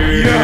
yeah.